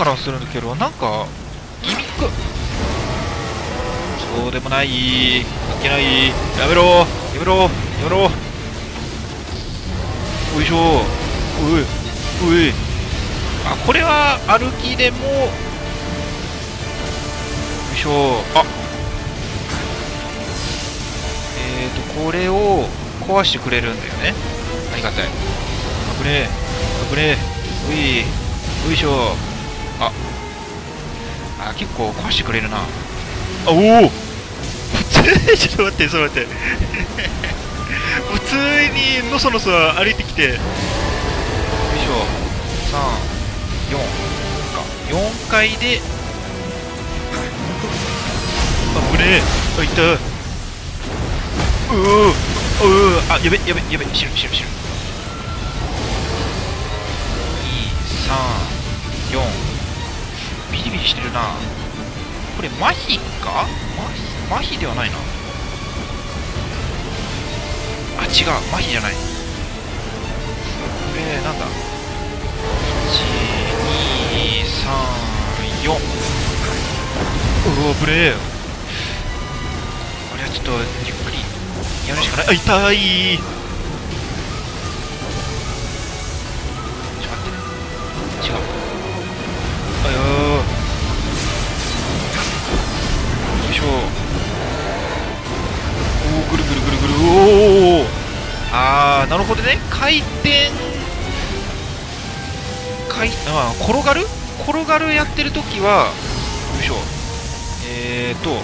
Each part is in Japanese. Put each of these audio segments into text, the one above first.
からするんだけどなんかギミック。そうでもない。関係ない。やめろ。やめろ。やめろ。おいしょ。おいおい。あこれは歩きでもよいしょ。あ。えーとこれを壊してくれるんだよね。ありがたい。危ねえ。危ねえ。うい。よいしょ。あ。あ結構壊してくれるな。あおお普通ちょっと待ってちょっと待って。普通にのそのそ歩いてきて。よいしょ。34か4階で。あぶねえ。あい。ったううううあやべやべやべ。死ぬ死ぬ死ぬるな。これ麻痺か？麻痺ではないな。あ違う。麻痺じゃない。これなんだ？1234うおブレー。これはちょっとゆっくりやるしかない。あ痛い。おおおあなるほどね。回転。回あ転がる？転がるやってる時はよいしょ。えーと。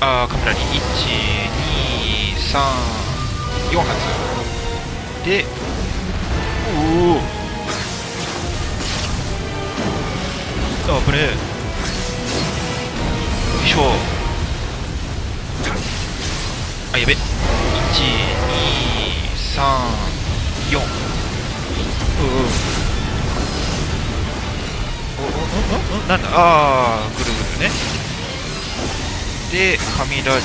あーカメラに。1234発。でおおあぶねえ。よいしょ。やべ。1234ううおおおおおなんだ？ああぐるぐるね。で雷。よ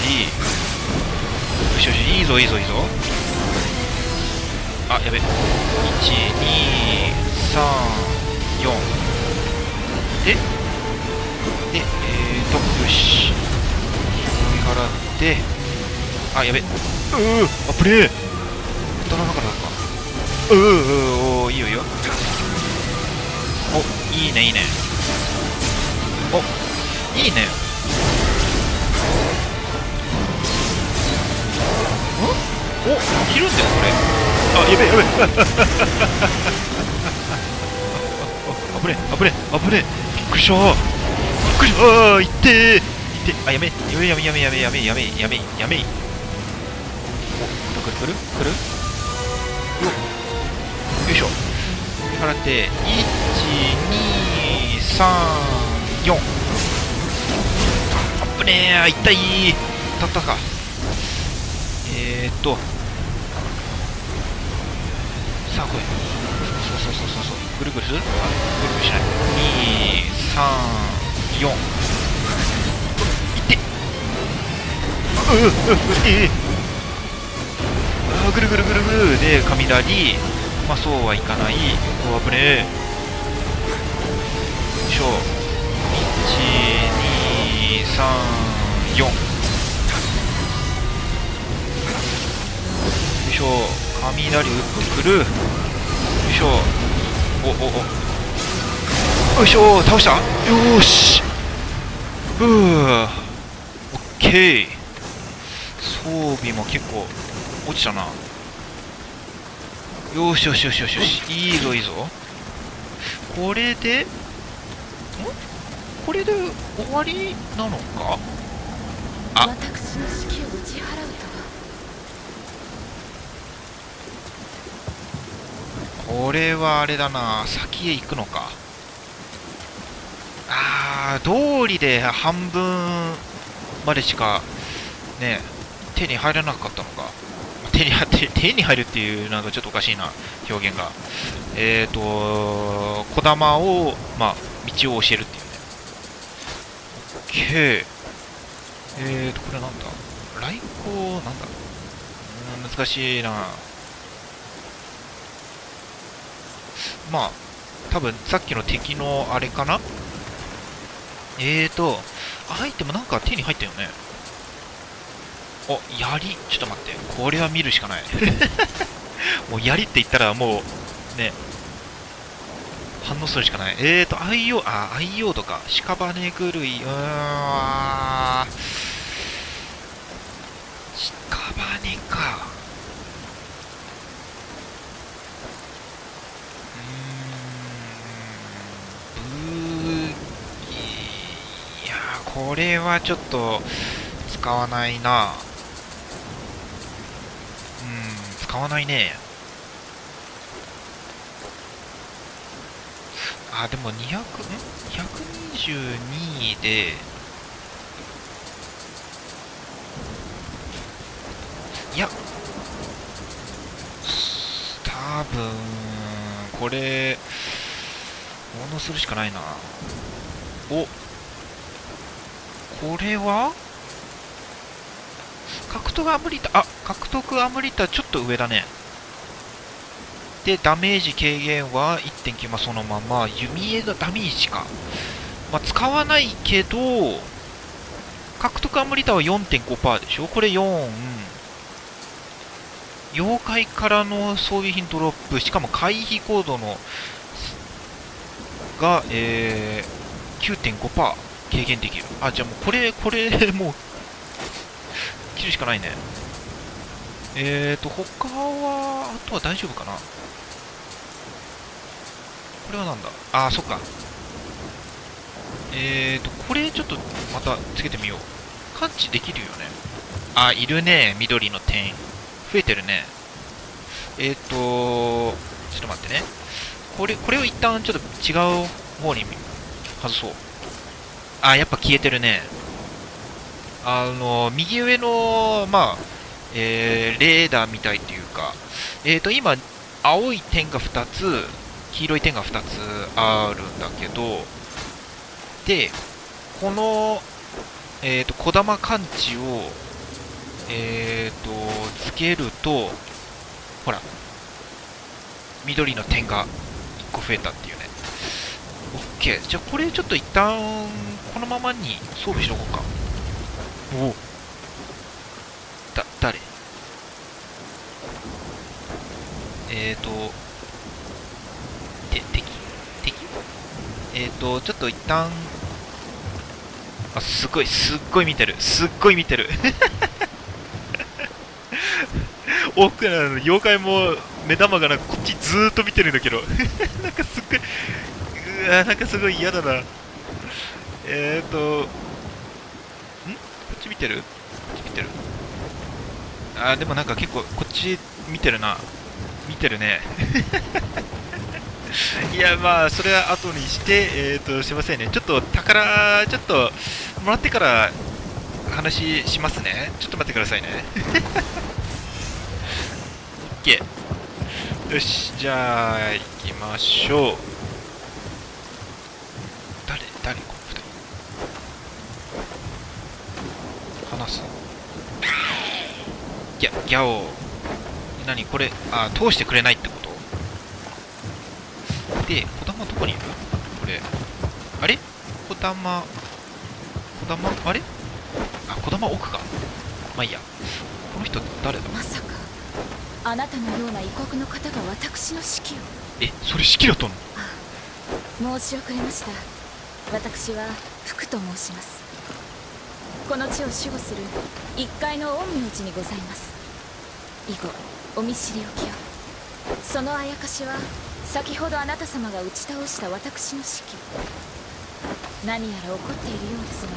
しよしいいぞいいぞいいぞ。あやべ。1234ででえ？ーとよし。追い払って。あやべ。ううあプレー当たらなか。っうううおいいよいいよ。おいいねいいね。おいいね。ん？お切るんだよこれ。あやべやべあぶ ねあぶねあぶねびっくりした。びっくり。したあーいってー。いってあやめやめやめやめやめやめやめやめやめおくる？くるよいしょ。払って1234あっぶねー。痛い。当たったか。えーっと。さあ来い。そうそうそうそうそう。ぐるぐるする？あぐるぐるしない。234いってううううええぐるぐるぐるぐるで雷まあそうはいかない。うわぶねよいしょ。1234よいしょ。雷打ってくる。よいしょ。おおお。よいしょ。倒した。よし。ふう。オッケー。装備も結構落ちたな。よしよしよしよしよし。いいぞいいぞ。これでん？これで終わりなのか？あ。私の死期を打ち払うとはこれはあれだな先へ行くのか。あー通りで半分までしかね手に入らなかったのか。手に入手に入るっていうなんかちょっとおかしいな表現が。えっ、ー、と小玉をまあ道を教えるっていうね。OK えーとこれなんだ？来光なんだ？うん難しいな。まあ多分さっきの敵のあれかな？えーと、アイテムなんか手に入ったよね。お、槍？ちょっと待って。これは見るしかない。もう槍って言ったらもう、ね、反応するしかない。えーと、愛用、あ、愛用とか。屍狂い。うーん。屍か。うーん。ブーギいやー、これはちょっと使わないな。使わないね。あ、でも200、ん ?122 で、いや、多分、これ、ものするしかないな。お、これは？獲得アムリタ、あ、獲得アムリタちょっと上だね。で、ダメージ軽減は1.9、まあ、そのまま、弓枝ダメージか。まあ、使わないけど、獲得アムリタは4.5%でしょ？これ4、妖怪からの装備品ドロップ、しかも回避コードの、が、えー、9.5%軽減できる。あ、じゃあもうこれ、これ、もう、切るしかないね。えーと、他は、あとは大丈夫かな？これはなんだ？あー、そっか。えーと、これちょっとまたつけてみよう。感知できるよね。あ、いるね、緑の点。増えてるね。えーと、ちょっと待ってね。これ、これを一旦ちょっと違う方に外そう。あ、やっぱ消えてるね。あの、右上の、まあ、えー、レーダーみたいっていうか、えーと、今、青い点が2つ、黄色い点が2つあるんだけど、で、この、えーと、小玉感知を、えーと、つけると、ほら、緑の点が1個増えたっていうね。OK。じゃあこれちょっと一旦、このままに装備しとこうか。おだ、誰えーと、て、敵敵えーと、ちょっと一旦、あ、すごい、すっごい見てる。すっごい見てる。奥なの妖怪も目玉がなんかこっちずーっと見てるんだけど。なんかすっごいうわなんかすごい嫌だな。えーとん？こっち見てる？こっち見てる？あーでもなんか結構こっち見てるな。見てるね いやまあそれは後にしてえーとすいませんね。ちょっと宝ちょっともらってから話しますね。ちょっと待ってくださいね。OK よしじゃあ行きましょう。誰誰この二人。話すギャギャオ。何これあ通してくれない玉どこにいる？これ。あれ？小玉。小玉？あれ？あ小玉奥か。まあいいや。この人誰だ？まさか。あなたのような異国の方が私の指揮を。えそれ式だったの申し遅れました。私は福と申します。この地を守護する一階の陰陽師にございます。以後お見知りおきを。そのあやかしは先ほどあなた様が打ち倒した私の指揮。何やら怒っているようです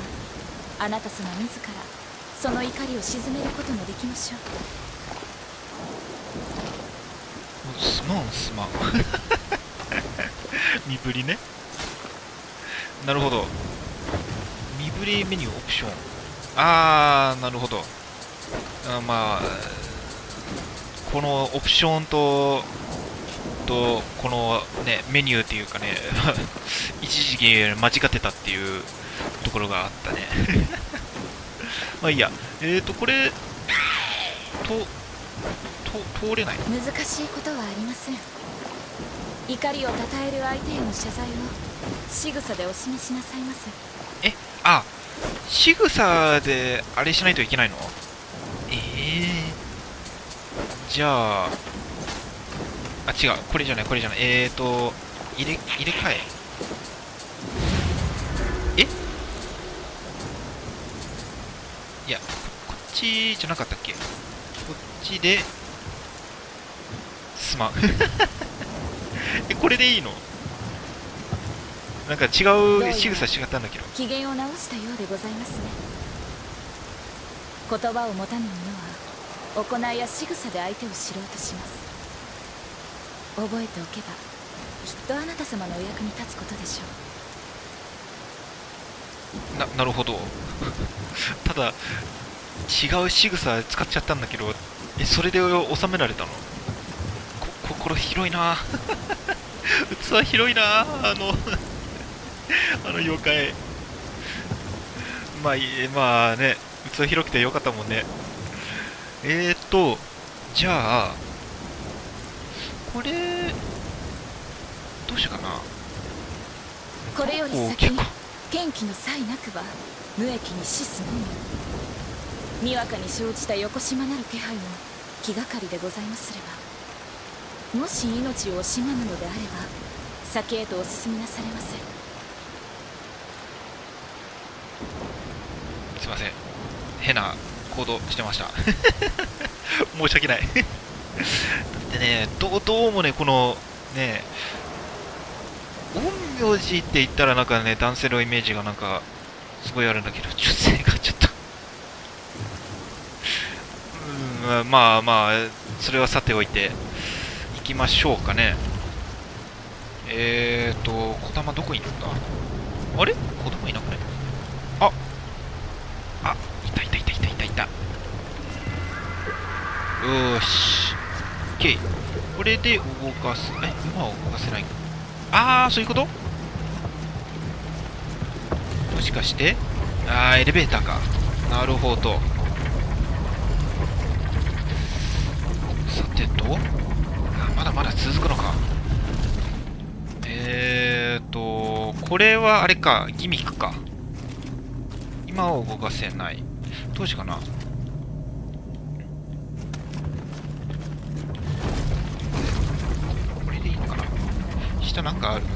があなた様自らその怒りを鎮めることもできましょう。すまんすまん。身振りね。なるほど。身振りメニューオプション。あーなるほど。あまあこのオプションととこのねメニューっていうかね 一時期間違ってたっていうところがあったね。まあいいや。えーとこれとと通れない。難しいことはありません。怒りをたたえる相手への謝罪を仕草でお示しなさいませえあ仕草であれしないといけないの？ええじゃああ違う。これじゃない。これじゃない。えーと入れ入れ替え。え？いやここっちじゃなかったっけ？こっちですまん。えこれでいいの？なんか違う仕草違ったんだけど。機嫌を直したようでございますね。言葉を持たぬ者は行いや仕草で相手を知ろうとします覚えておけばきっとあなた様のお役に立つことでしょう。ななるほど。ただ違う仕草使っちゃったんだけどえそれで収められたの？こ心広いな。器広いなあの あの妖怪。まあいいまあね器広くてよかったもんね。えーとじゃあこれどうしようかな。うこれよりお先に元気の際なくば無益に死すのみ。にわかに生じた横島なる気配も気がかりでございますればもし命を惜しまぬのであれば先へとお進みなされませすいません。変な行動してました。申し訳ないだってねどうどうもねこのね陰陽師って言ったらなんかね男性のイメージがなんかすごいあるんだけど女性がちょっと。うんまあまあそれはさておいて行きましょうかね。えーと小玉どこにいるんだあれ？子供いなくねああいたいたいたいたいたいた。よし。OK これで動かす。え馬は動かせない。ああそういうこと？もしかして？あーエレベーターか。なるほど。さてと？あまだまだ続くのか。えーとこれはあれか。ギミックか。今は動かせない。どうしようかな。下なんかある。う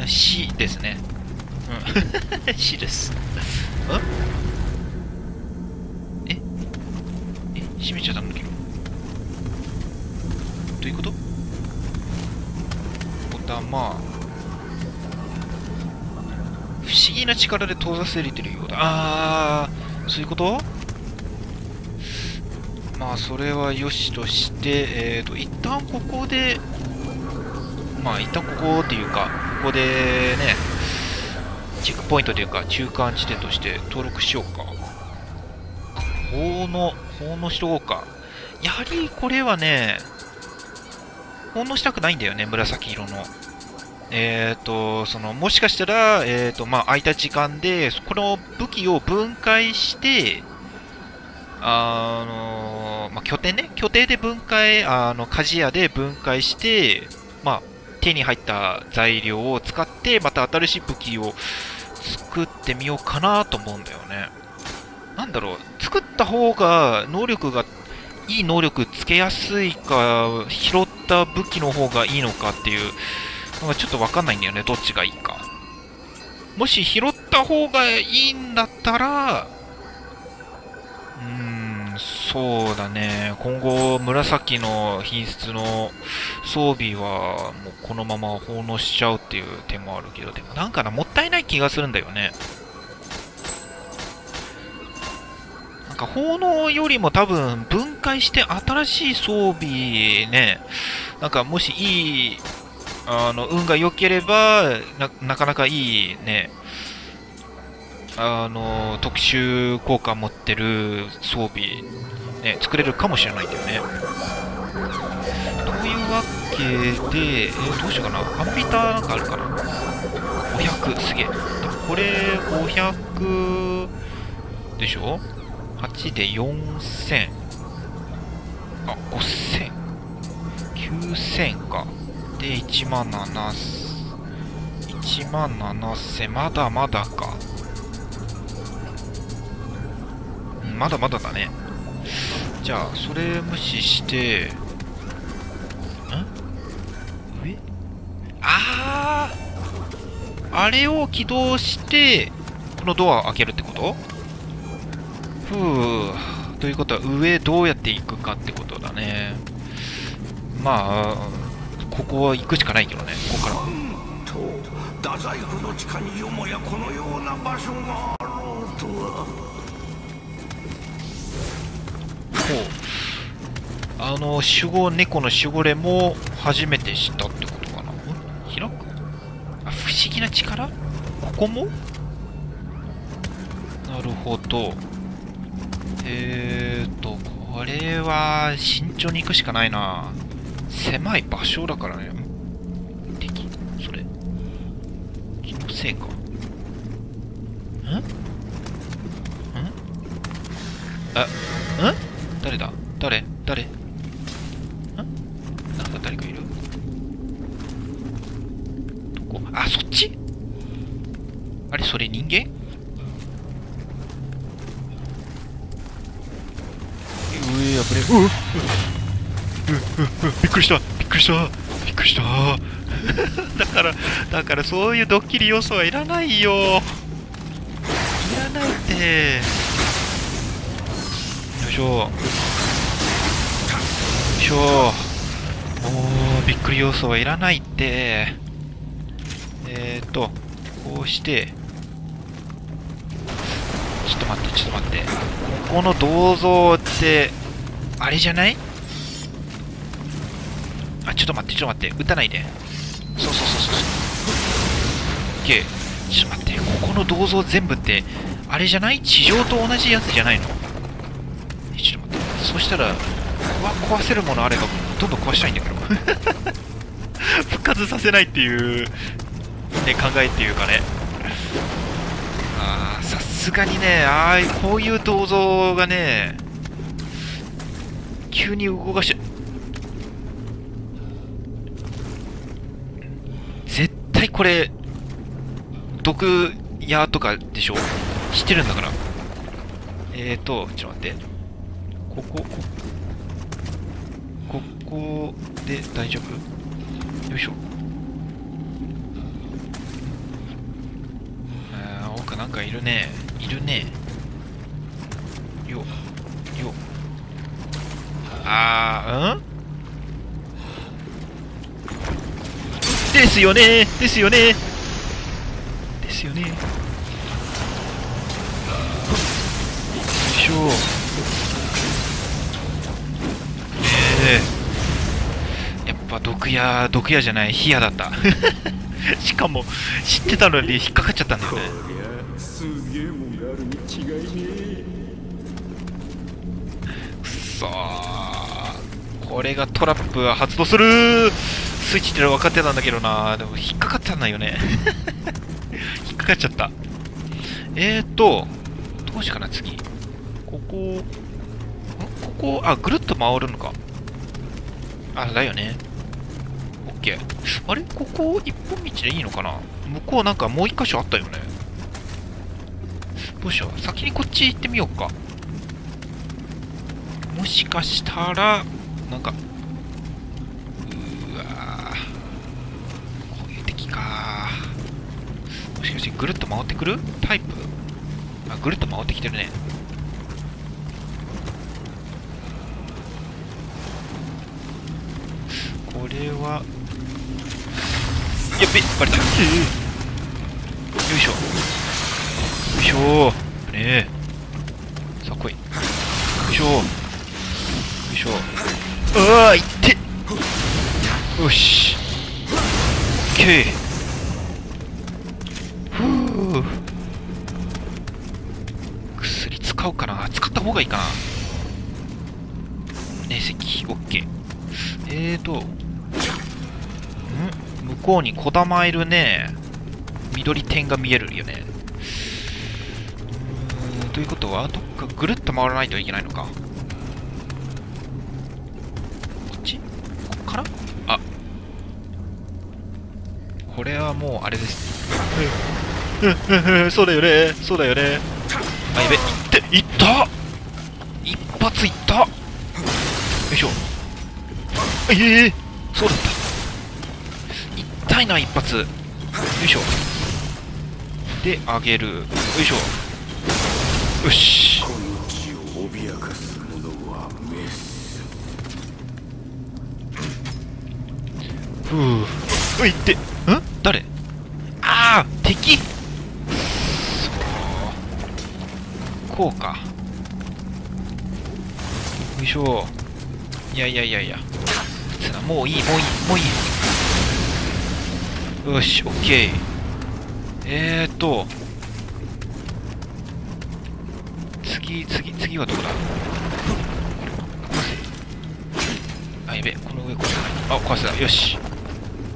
ーん C ですね。うん。C です。んえ？え？閉めちゃったんだけ？どどういうこと？ボタンまあ不思議な力で閉ざせれてるようだ。あーそういうこと？まあそれはよしとしてえっ、ー、と一旦ここでまあ一旦ここっていうかここでねチェックポイントというか中間地点として登録しようか。奉納奉納しとこうか。やはりこれはね奉納したくないんだよね紫色の。えっ、ー、と、その、もしかしたら、えっ、ー、と、まあ、空いた時間で、この武器を分解して、あの、まあ、拠点ね、拠点で分解、あの、鍛冶屋で分解して、まあ、手に入った材料を使って、また新しい武器を作ってみようかなと思うんだよね。なんだろう、作った方が、能力が、いい能力つけやすいか、拾った武器の方がいいのかっていう、のがちょっとわかんないんだよね、どっちがいいか。もし拾った方がいいんだったら、そうだね。今後、紫の品質の装備は、もうこのまま奉納しちゃうっていう手もあるけど、でもなんかな、もったいない気がするんだよね。なんか奉納よりも多分分解して新しい装備ね、なんかもしいいあの運が良ければな、なかなかいいね、あの特殊効果持ってる装備、ね、作れるかもしれないんだよね。というわけで、えーどうしようかな。アンビターなんかあるかな ?500、すげえ。これ、500でしょ ?8 で4000。あ、5000。9000か。で1万7 1万7000まだまだかまだまだだね。じゃあそれ無視してん？上？あああれを起動してこのドアを開けるってこと？ふう。ということは上どうやって行くかってことだね。まあここは行くしかないけどね。ここから。太宰府の地下によもやこのような場所があろうとは。あの守護猫の守護霊も初めて知ったってことかな。開く？あ、不思議な力？ここも？なるほど。えーと、これは慎重に行くしかないな。狭い場所だからね。敵？それ？気のせいか。ん？ん？あ、誰？誰？んなんか誰かいる？どこ？あ、そっち？あれ、それ人間？うえ、危ねえ。うううううびっくりした。びっくりした。びっくりした。だから、だからそういうドッキリ要素はいらないよ。いらないって。よいしょ。しょもうびっくり要素はいらないって。えーとこうして。ちょっと待ってちょっと待って。ここの銅像ってあれじゃない？あちょっと待ってちょっと待って。撃たないで。そうそうそうそうそう。オッケー。ちょっと待って。ここの銅像全部ってあれじゃない？地上と同じやつじゃないの？ちょっと待って。そしたら壊せるものあればどんどん壊したいんだけど。復活させないっていう、ね、考えっていうかね。あさすがにねああこういう銅像がね急に動かして絶対これ毒矢とかでしょ？知ってるんだから。えーとちょっと待って。こここ。こで大丈夫？よいしょ。あー奥なんかいるね。いるね。よよ。あーうん？ですよね。ですよね。ですよね。よいしょ。毒矢毒矢じゃない火矢だった。しかも知ってたのに引っかかっちゃったんだよね。くそーこれがトラップ発動する。スイッチってのは分かってたんだけどな。でも引っかかったんだよね。引っかかっちゃった。えーとどうしようかな次。ここん？ここあぐるっと回るのか。あだよねオッケーあれ？ここ一本道でいいのかな？向こうなんかもう一箇所あったよね。どうしよう。先にこっち行ってみようか。もしかしたら、なんか、うわこういう敵かもしかしてぐるっと回ってくる？タイプ？あ、ぐるっと回ってきてるね。これは、やべ、バレた。よいしょ。よいしょ。ねえ。さあ来い。よいしょ。よいしょ。うわいって。よし。オッケー。ふう。薬使うかな。使った方がいいかな。ね石オッケー。えーとこうに小玉いるね緑点が見えるよね。ということはどっかぐるっと回らないといけないのか。こっち？こっから？あ。これはもうあれです。うんうんそうだよね。そうだよね。あやべ。いっていった！一発いった！よいしょ。ええ。そうだった。痛いな一発。よいしょ。で上げる。よいしょ。よし。ふうういってん？誰？ああ敵。そう。こうか。よいしょ。いやいやいやいや。もういいもういいもういいよしオッケーえーと。次次次はどこだ？あやべこの上壊せないあ壊せたよし。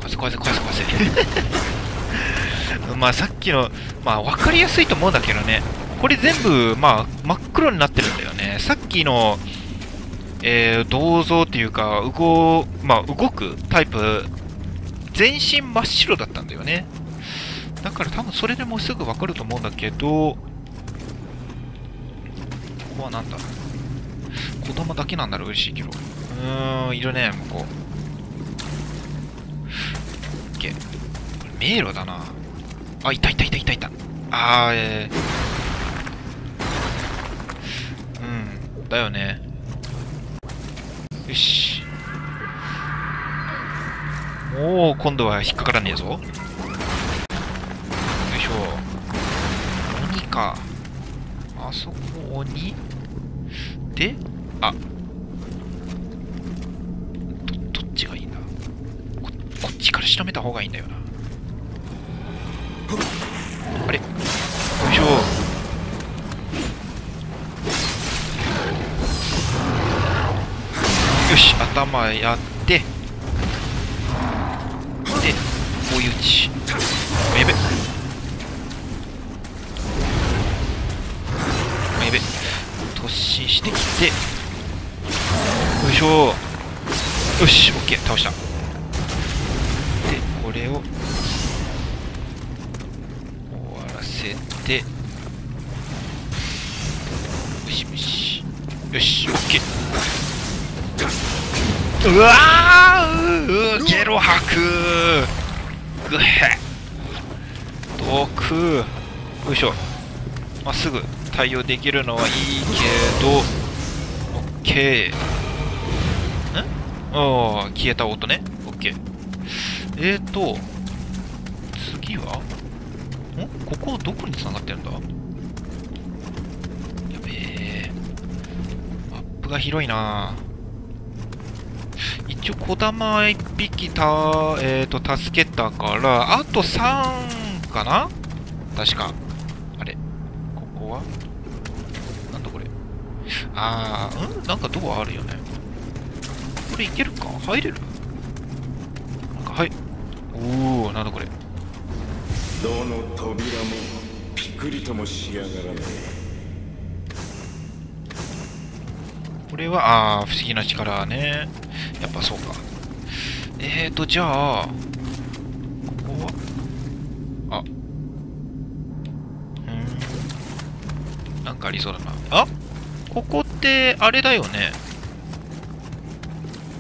壊せ壊せ壊せ壊せまあさっきのまあ分かりやすいと思うんだけどね。これ全部まあ真っ黒になってるんだよね。さっきのえー、銅像っていうか動,、まあ、動くタイプ全身真っ白だったんだよね。だから多分それでもうすぐ分かると思うんだけどここはなんだ？子供だけなんなら嬉しいけど。うーんいるね向こう。OK これ迷路だな。あいたいたいたいたいた。あーえー、うんだよね。よし。おお今度は引っかからねえぞ。よいしょ。鬼か。あそこ鬼？であ。どどっちがいいんだ？ここっちから仕留めた方がいいんだよな。あれ？よいしょ。よし頭やって。で追い打ちあやべやべ突進してきて。よいしょ。よしオッケー倒した。でこれを。終わらせて。よしよし。よしオッケーうわーうーゲロ吐く。ぐへ。毒よいしょ。まっすぐ対応できるのはいいけど。オッケー。ん？おー消えた音ね。オッケー。えーと次は？ん？ここどこに繋がってるんだ？やべえ。マップが広いな。一応小玉1匹た、えー、と助けたからあと3かな？確か。あれ？ここは？なんだこれ？あーん？なんかドアあるよね。これいけるか？入れる？なんかはい。おおなんだこれ。どの扉もピクリともしやがらねこれはあー不思議な力ねやっぱそうか。えーとじゃあここは？あ。うん。なんかありそうだな。あ？ここってあれだよね。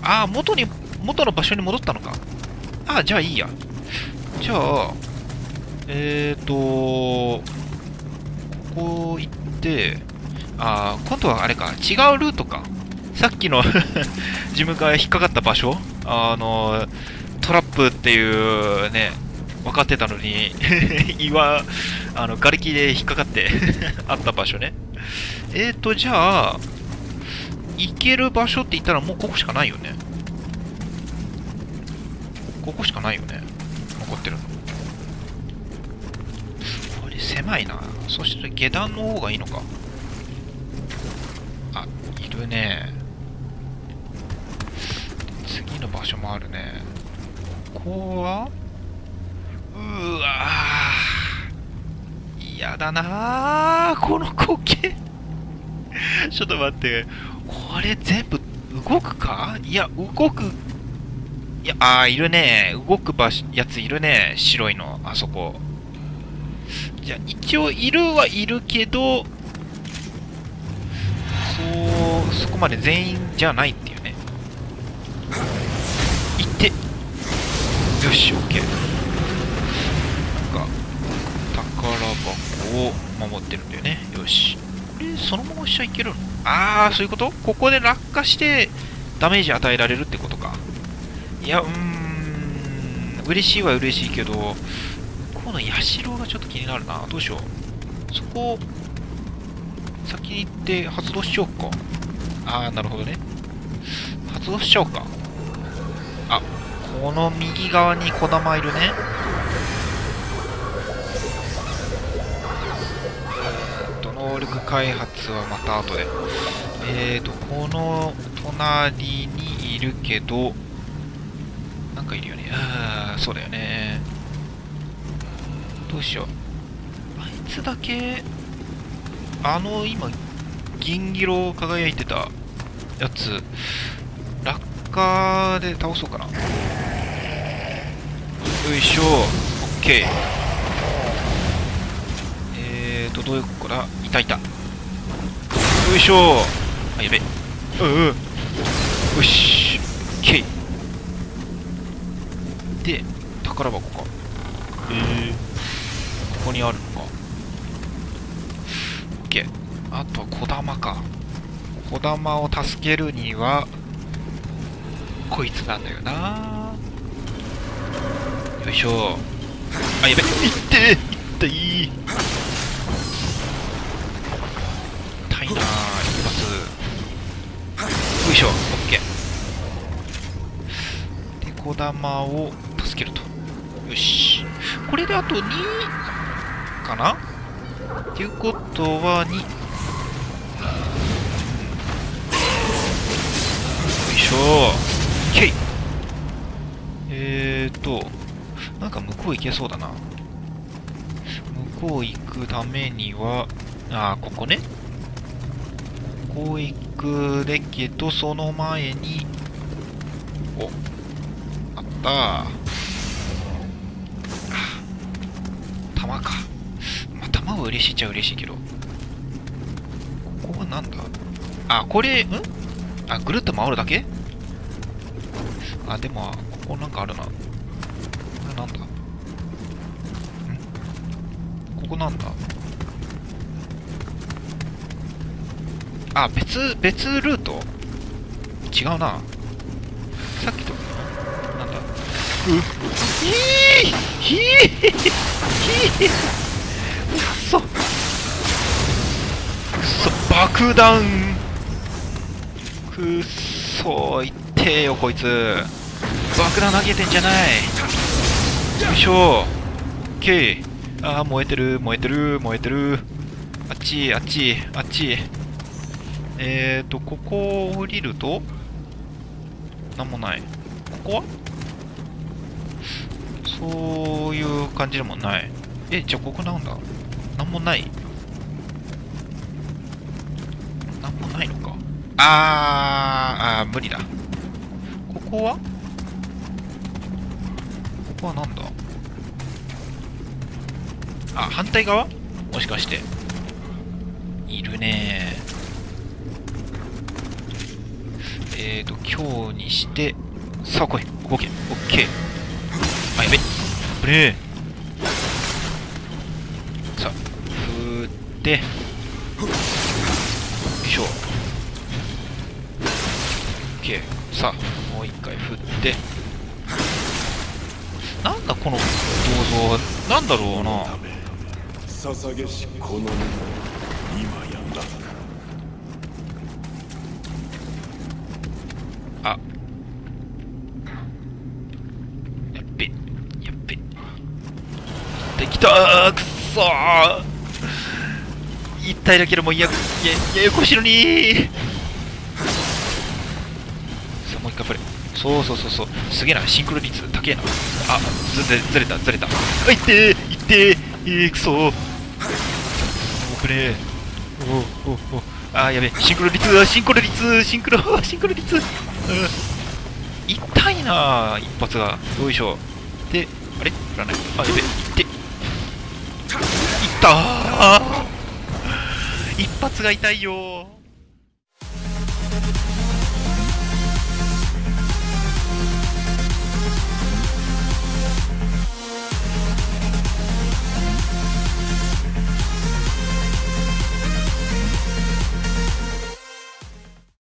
ああ元に元の場所に戻ったのか。ああじゃあいいや。じゃあえーとここ行ってああ今度はあれか。違うルートか。さっきの自分が引っかかった場所？あのトラップっていうね分かってたのに 岩あの瓦礫で引っかかって あった場所ね。えーとじゃあ行ける場所って言ったらもうここしかないよね。ここしかないよね。残ってるの。これ狭いな。そしたら下段の方がいいのか。あいるね。の場所もあるね。ここは？うわー。嫌だなー。この光景。ちょっと待って。これ全部動くか？いや動く。いや、あ、いるね。動く場所やついるね。白いの、あそこ。じゃあ、一応いるはいるけど、そう、そこまで全員じゃないってよし、オッケー。なんか、宝箱を守ってるんだよね。よし。これ、そのまましちゃいけるの？あー、そういうこと？ここで落下して、ダメージ与えられるってことか。いや、うーん、嬉しいは嬉しいけど、この社がちょっと気になるな。どうしよう。そこ、先に行って発動しようか。あー、なるほどね。発動しちゃおうか。あ、この右側に小玉いるね。えーと、能力開発はまた後で。えーと、この隣にいるけど、なんかいるよね。ああ、そうだよね。どうしよう。あいつだけ、あの、今、銀色輝いてたやつ、落下で倒そうかな。よいしょ。オッケー。えーと、どういうこだ？いたいた。よいしょあ、やべ。うんうん。よし。オッケー。で、宝箱か。へえここにあるのか。オッケー。あとは小玉か。小玉を助けるには、こいつなんだよな。よいしょ。あ、やべ。いっていったい痛いな一発。よいしょ。オッケー。で、小玉を助けると。よし。これであと2かな？っていうことは2。よいしょ。えーと、なんか向こう行けそうだな。向こう行くためには、あー、ここね。ここ行くだけど、その前に、お、あったー。弾か。まあ、弾は嬉しいっちゃ嬉しいけど。ここはなんだ？あ、これ、ん？あ、ぐるっと回るだけ？あ、でも、ここなんかあるな。これなんだ？ん？ここなんだ？あ、別、別ルート？違うな。さっきと、な？んだ？うっひーひーひーくそくそ爆弾。くっそいってえよこいつ。爆弾投げてんじゃない。よいしょ。オッケーあ燃えてる。燃えてる。燃えてる。あっちあっちあっち。えーとここを降りるとなんもない。ここは？そういう感じでもない。え、じゃあここなんだ。なんもない。なんもないのか。あー、あー無理だ。ここは？ここはなんだ？あ、反対側？もしかして。いるねえーと、今日にして、さあ来い、動け、オッケー。あ、やべ。ぶれさあ、振って、よいしょ。オッケー。さあ、もう一回振って。この銅像、なんだろうな。捧げしこの身も今やんだあ。やっべ。やっべ。できたーくっそー一体だけでもや、や、ややこしいのにーさあ、もう一回プレイ。そうそうそうそう。すげえな。シンクロ率高えな。あ、ず、ず、ずれた、ずれた。あ、いってーいってーえ、くそ。ーもうプレイ。おおおあー、やべ。シンクロ率シンクロ率シンクロシンクロ率。痛いなあ一発が。よいしょ。であれ？いらない。あやべいって。いったー。一発が痛いよ